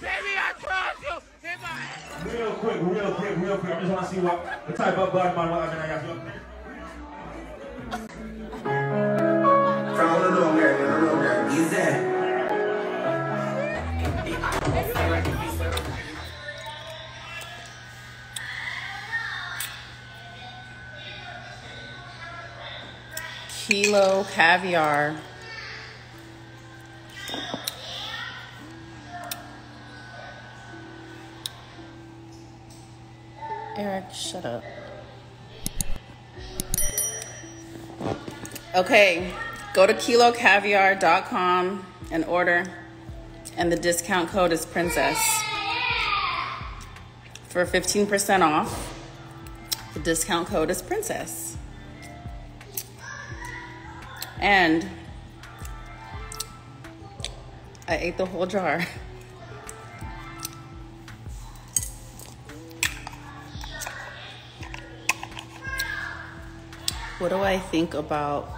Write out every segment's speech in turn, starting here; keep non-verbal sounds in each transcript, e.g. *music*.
Baby, I trust you. Hit my ass. Real quick, real quick, real quick. I just want to see what the type of bad man what I mean. I got you. From the room there, the room there. He's there. Kilo caviar. Eric, shut up. Okay, go to kilocaviar.com and order, and the discount code is Princess for 15% off. The discount code is Princess. And I ate the whole jar. *laughs* What do I think about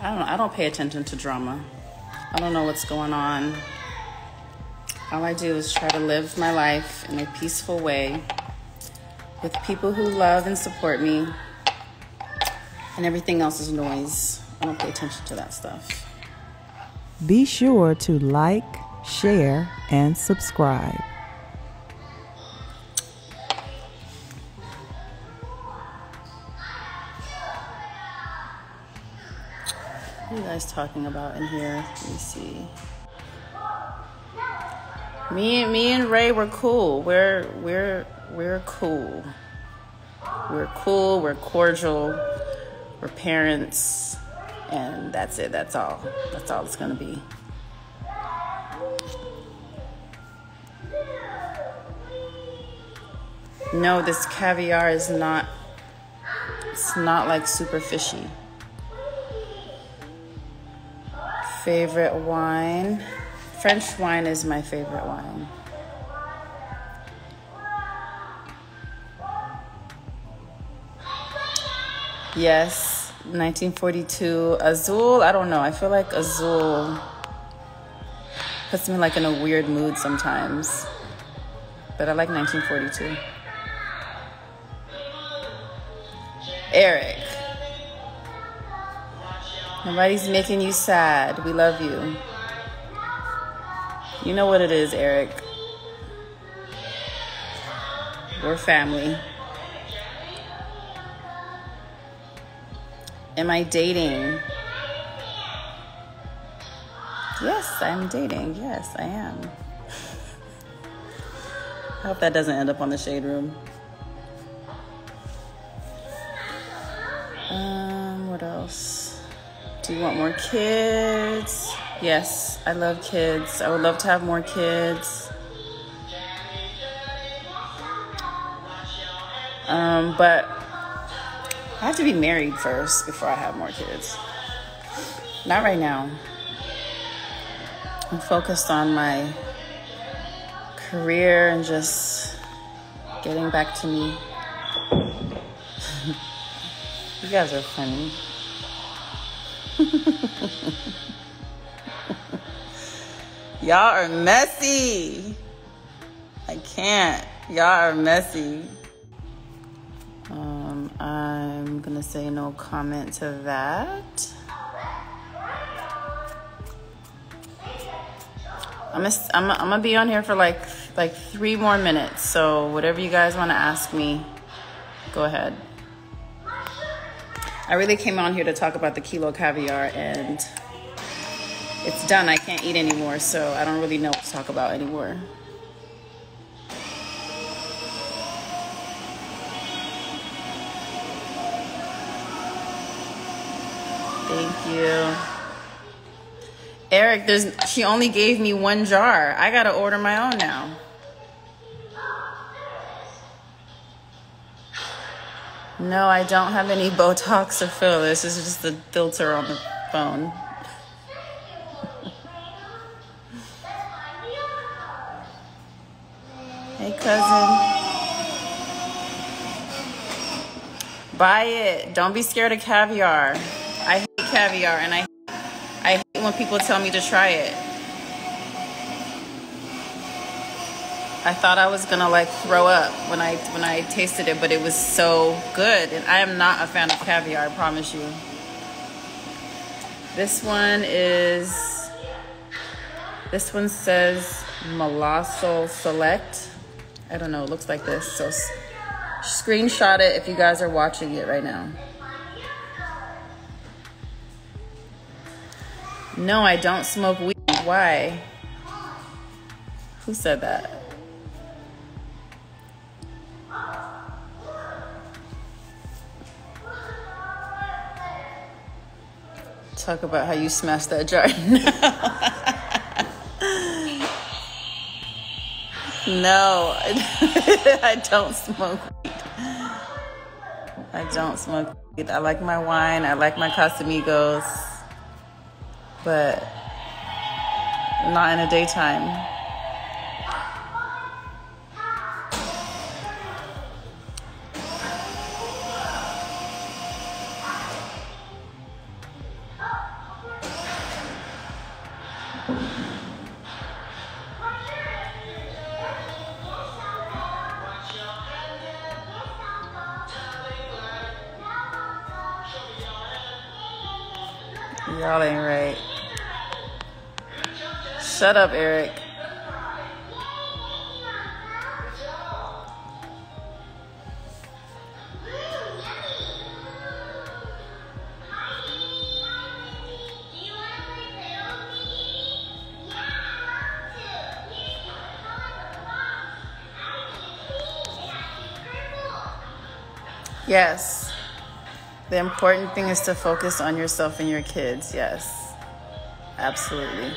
I don't I don't pay attention to drama. I don't know what's going on. All I do is try to live my life in a peaceful way with people who love and support me. And everything else is noise. I don't pay attention to that stuff. Be sure to like, share, and subscribe. Guys talking about in here? Let me see. Me and me and Ray were cool. We're we're we're cool. We're cool. We're cordial. We're parents, and that's it. That's all. That's all it's gonna be. No, this caviar is not. It's not like super fishy. Favorite wine. French wine is my favorite wine. Yes, 1942. Azul, I don't know. I feel like Azul puts me like in a weird mood sometimes. But I like 1942. Eric. Nobody's making you sad. We love you. You know what it is, Eric. We're family. Am I dating? Yes, I'm dating. Yes, I am. *laughs* I hope that doesn't end up on the shade room. Do you want more kids? Yes, I love kids. I would love to have more kids. Um, but I have to be married first before I have more kids. Not right now. I'm focused on my career and just getting back to me. *laughs* you guys are funny. *laughs* Y'all are messy. I can't. Y'all are messy. Um, I'm gonna say no comment to that. I'm gonna, I'm, I'm gonna be on here for like like three more minutes. So whatever you guys want to ask me, go ahead. I really came on here to talk about the kilo caviar and it's done. I can't eat anymore, so I don't really know what to talk about anymore. Thank you. Eric, there's she only gave me one jar. I gotta order my own now. No, I don't have any Botox or fill. This is just the filter on the phone. *laughs* Hey, cousin. Buy it. Don't be scared of caviar. I hate caviar and I I hate when people tell me to try it. I thought I was gonna like throw up when I when I tasted it, but it was so good. And I am not a fan of caviar, I promise you. This one is this one says Malossol Select. I don't know, it looks like this. So screenshot it if you guys are watching it right now. No, I don't smoke weed. Why? Who said that? Talk about how you smashed that jar. *laughs* no, *laughs* I don't smoke weed. I don't smoke weed. I like my wine. I like my Casamigos, but not in the daytime. Y'all ain't right. Shut up, Eric. Yes. The important thing is to focus on yourself and your kids. Yes. Absolutely.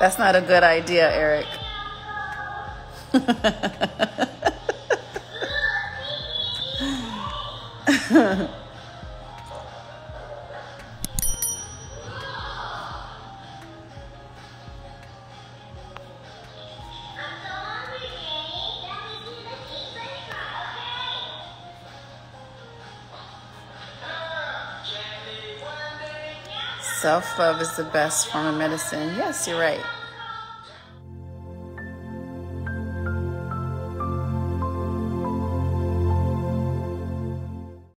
That's not a good idea, Eric. *laughs* Self love is the best form of medicine. Yes, you're right.